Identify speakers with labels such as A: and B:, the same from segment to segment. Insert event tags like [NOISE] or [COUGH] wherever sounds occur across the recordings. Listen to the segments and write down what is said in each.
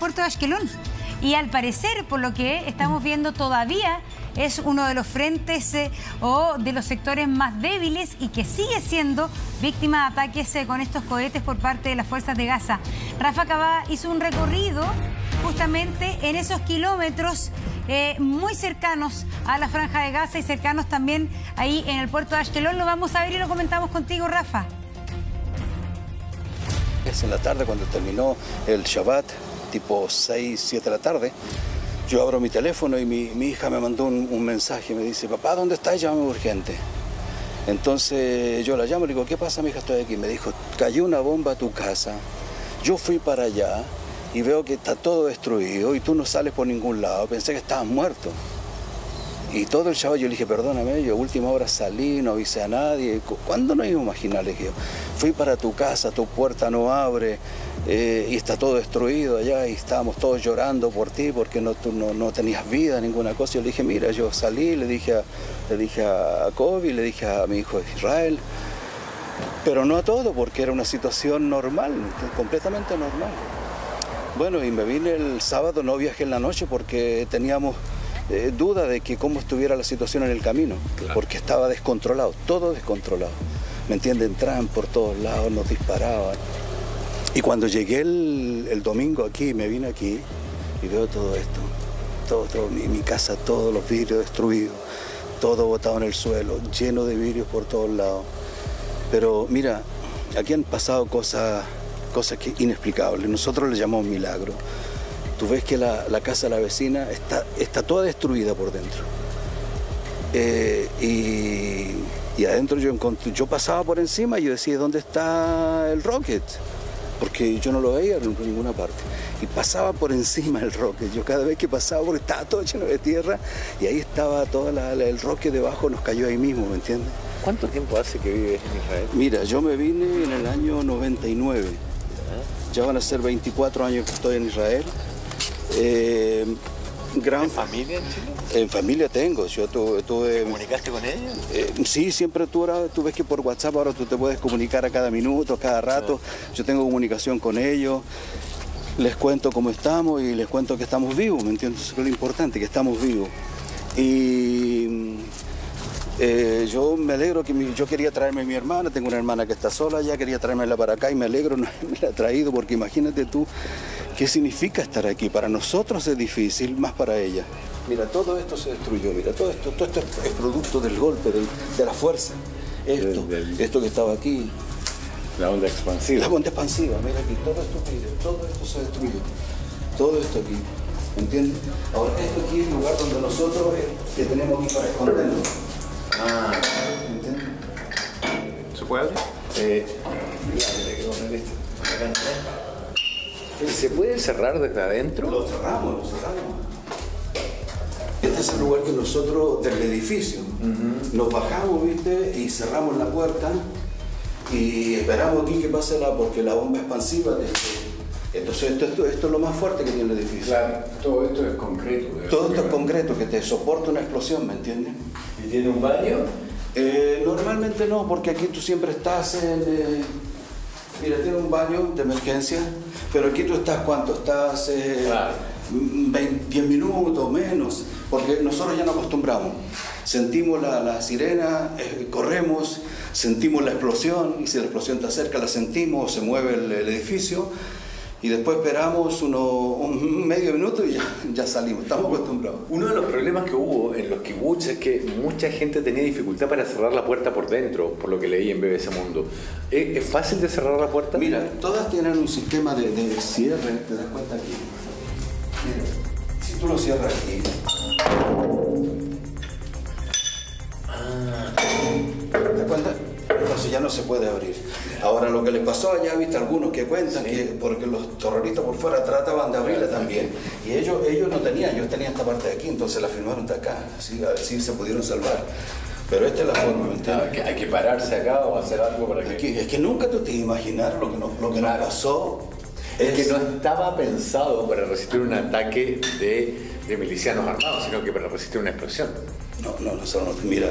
A: puerto de Ashkelon. Y al parecer, por lo que estamos viendo todavía, es uno de los frentes eh, o de los sectores más débiles y que sigue siendo víctima de ataques eh, con estos cohetes por parte de las fuerzas de Gaza. Rafa Cabá hizo un recorrido justamente en esos kilómetros eh, muy cercanos a la franja de Gaza y cercanos también ahí en el puerto de Ashkelon. Lo vamos a ver y lo comentamos contigo, Rafa.
B: Es en la tarde cuando terminó el Shabbat, tipo 6, 7 de la tarde. Yo abro mi teléfono y mi, hija me mandó un, mensaje, me dice, papá, ¿dónde estás? Llámame urgente. Entonces yo la llamo y le digo, ¿qué pasa, mi hija? Estoy aquí. Me dijo, cayó una bomba a tu casa. Yo fui para allá y veo que está todo destruido y tú no sales por ningún lado. Pensé que estabas muerto. Y todo el chaval, yo le dije, perdóname, yo última hora salí, no avisé a nadie. ¿Cuándo no iba a imaginar? Le dije, fui para tu casa, tu puerta no abre eh, y está todo destruido allá y estábamos todos llorando por ti porque no, tú no, tenías vida, ninguna cosa. Yo le dije, mira, yo salí, le dije a, le dije a Kobe, le dije a mi hijo Israel, pero no a todo porque era una situación normal, completamente normal. Bueno, y me vine el sábado, no viajé en la noche porque teníamos eh, duda de que cómo estuviera la situación en el camino, porque estaba descontrolado, todo descontrolado. ¿Me entienden? Entraban por todos lados, nos disparaban. Y cuando llegué el, domingo aquí, me vine aquí y veo todo esto, todo, todo mi, casa, todos los vidrios destruidos, todo botado en el suelo, lleno de vidrios por todos lados. Pero mira, aquí han pasado cosas, cosas que inexplicables. Nosotros le llamamos milagro tú ves que la, casa de la vecina está, está toda destruida por dentro. Eh, y, adentro yo encontré, yo pasaba por encima y yo decía, ¿dónde está el rocket? Porque yo no lo veía en ninguna parte. Y pasaba por encima el rocket. Yo cada vez que pasaba, porque estaba todo lleno de tierra, y ahí estaba todo el rocket debajo, nos cayó ahí mismo, ¿me entiendes?
C: ¿Cuánto tiempo hace que vives en Israel?
B: Mira, yo me vine en el año 99. Ya van a ser 24 años que estoy en Israel.
C: Eh, gran ¿En familia en Chile?
B: En familia tengo. Yo tuve,
C: ¿Te comunicaste con ellos?
B: Eh, sí, siempre tú, ahora, tú ves que por WhatsApp ahora tú te puedes comunicar a cada minuto, a cada rato. Yo tengo comunicación con ellos. Les cuento cómo estamos y les cuento que estamos vivos, ¿me entiendes? Eso es lo importante, que estamos vivos. Y eh, yo me alegro que yo quería traerme a mi hermana, tengo una hermana que está sola, ya quería traérmela para acá y me alegro [LAUGHS] no me la ha traído porque imagínate tú qué significa estar aquí. Para nosotros es difícil, más para ella. Mira, todo esto se destruyó, mira, todo esto, todo esto es producto del golpe, de la fuerza. Esto, esto que estaba aquí.
C: La onda expansiva.
B: La onda expansiva, mira aquí, todo esto, todo esto se destruyó. Todo esto aquí. ¿Entiendes? Ahora, esto aquí es el lugar donde nosotros eh, que tenemos aquí para escondernos. Ah, ¿entiendes?
C: ¿Se puede abrir?
B: Eh,
C: ¿Se puede cerrar desde adentro?
B: Lo cerramos, lo cerramos. Este es el lugar que nosotros, del edificio, nos bajamos, ¿viste? Y cerramos la puerta y esperamos aquí que pase la, porque la bomba expansiva, entonces esto, esto, es lo más fuerte que tiene el edificio.
C: Claro, todo esto es concreto.
B: Todo esto es concreto, que te soporta una explosión, ¿me entiendes?
C: ¿Y tiene un baño?
B: Eh, normalmente no, porque aquí tú siempre estás en... Eh, mira, tiene un baño de emergencia, pero aquí tú estás, ¿cuánto? Estás... Eh, 10 minutos, menos, porque nosotros ya no acostumbramos. Sentimos la, sirena, eh, corremos, sentimos la explosión, y si la explosión está cerca la sentimos, se mueve el edificio, y después esperamos uno, un medio minuto y ya, salimos, estamos acostumbrados.
C: Uno de los problemas que hubo en los kibbutz es que mucha gente tenía dificultad para cerrar la puerta por dentro, por lo que leí en BBC Mundo. ¿Es, fácil de cerrar la puerta?
B: Mira, todas tienen un sistema de, cierre, te das cuenta aquí. Mira, si tú lo cierras aquí. No se puede abrir. Ahora lo que le pasó allá, viste algunos que cuentan que porque los terroristas por fuera trataban de abrirla también. Y ellos, ellos no tenían, ellos tenían esta parte de aquí, entonces la firmaron de acá, así, así se pudieron salvar. Pero esta es la forma,
C: ¿me hay que pararse acá o hacer algo para que...
B: es que nunca tú te imaginar lo que nos, lo que nos pasó.
C: Es, que no estaba pensado para resistir un ataque de, de milicianos armados, sino que para resistir una explosión.
B: No, no, nosotros no. Mira,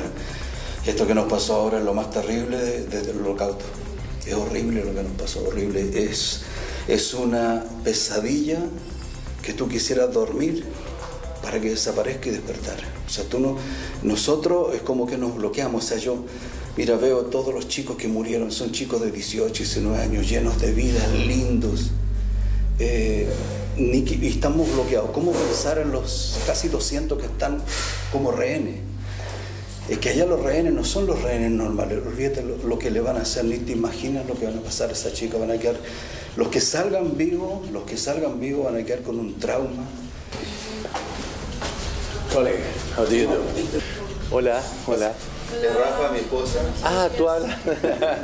B: esto que nos pasó ahora es lo más terrible desde el holocausto. Es horrible lo que nos pasó, horrible. Es, es una pesadilla que tú quisieras dormir para que desaparezca y despertar. O sea, tú no, nosotros es como que nos bloqueamos. O sea, yo, mira, veo todos los chicos que murieron, son chicos de 18, 19 años, llenos de vida, lindos. Eh, y estamos bloqueados. ¿Cómo pensar en los casi 200 que están como rehenes? Es que allá los rehenes no son los rehenes normales. Olvídate lo, que le van a hacer, ni te imaginas lo que van a pasar a esa chica. Van a quedar, los que salgan vivos, los que salgan vivos van a quedar con un trauma.
C: Colega, how do you do? Hola, hola.
B: Es Rafa, mi esposa.
C: Ah, tú hablas. [LAUGHS]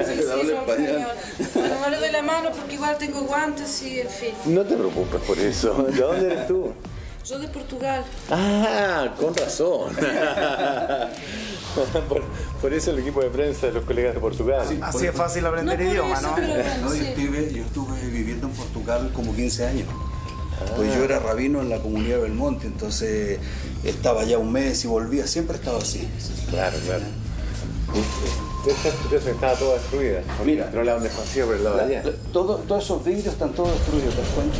D: Sí, sí, hablo español. Bueno, no le doy la mano porque igual tengo guantes y en fin.
C: No te preocupes por eso. [LAUGHS] ¿De dónde eres tú?
D: Yo de Portugal.
C: Ah, con razón. [LAUGHS] [LAUGHS] por, por, eso el equipo de prensa de los colegas de Portugal.
E: Sí, Así es fácil aprender
D: no
E: idioma,
D: eso,
E: ¿no?
D: Pero
B: no
D: sí.
B: yo, estuve, yo estuve viviendo en Portugal como 15 años. Pues yo era rabino en la comunidad de Belmonte, entonces estaba ya un mes y volvía, siempre estaba así.
C: Claro, claro. Esta estaba toda destruida.
B: Mira.
C: no la han despacio por el lado de allá.
B: Todo- todos esos vidrios están todos destruidos, ¿te das cuenta?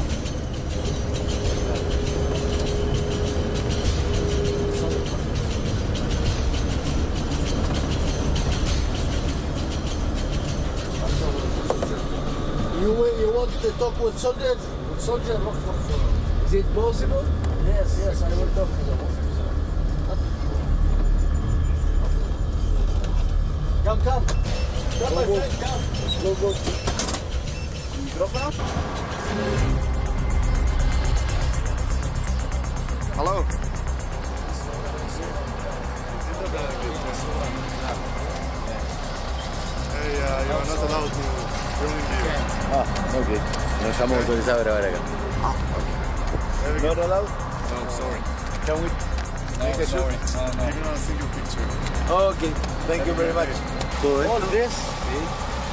F: To talk with soldiers? With soldiers, look for.
E: Is it possible?
F: Yes, yes, I will talk to them. Come, come. Come, my friend, come. Go, go. Microfono?
E: Hello.
G: Hey, uh, you are not allowed to film in video.
C: Ah, ok. No estamos autorizados a grabar acá. Not allowed?
G: No, sorry.
C: Can we make a shoot?
G: Even a single picture.
C: Ok, thank you very much. Todo
F: All
C: esto,
F: this,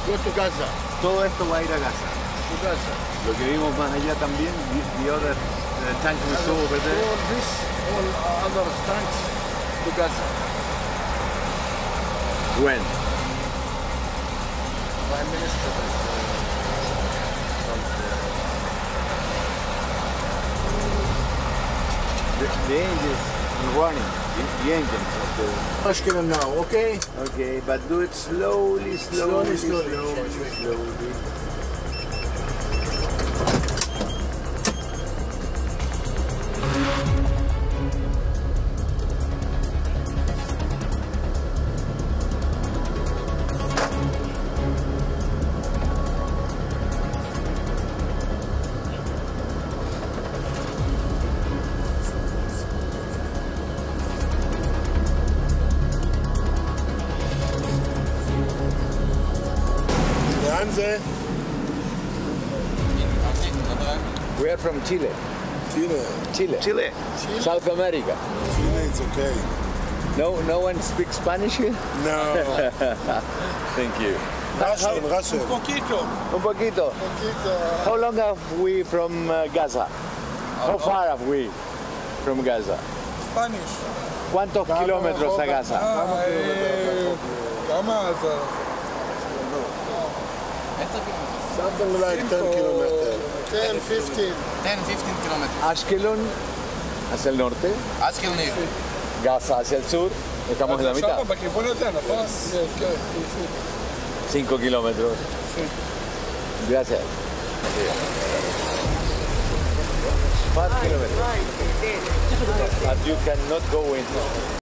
F: go to Gaza.
C: todo esto va a ir a casa.
F: To Gaza.
C: Lo que vimos más allá también, the, the other uh, tank we saw over there.
F: All this, all other tanks to Gaza.
C: When?
F: Prime Minister
C: the, the is running, the, the engines of the...
F: Push them now, okay?
C: Okay, but do it slowly, slowly,
F: slowly. slowly,
C: slowly. slowly.
G: Eh?
C: We are from Chile.
G: Chile.
C: Chile. Chile. Chile. South America.
G: Chile it's okay.
C: No, no one speaks Spanish here?
G: No. [LAUGHS]
C: Thank you.
G: Russian, How, Russian.
C: Un poquito. Un poquito. How long are we from uh, Gaza? How far are we from Gaza?
H: Spanish.
C: ¿Cuántos kilómetros a Gaza?
H: Ah, eh, Gaza.
F: Something like 10 kilómetros. 10, 15.
H: 10, 15 kilómetros.
C: Ashkelon hacia el norte.
H: Ashkelon.
C: Gaza hacia el sur. Estamos en la mitad. 5 kilómetros. Gracias. Five kilometers. But you cannot go in.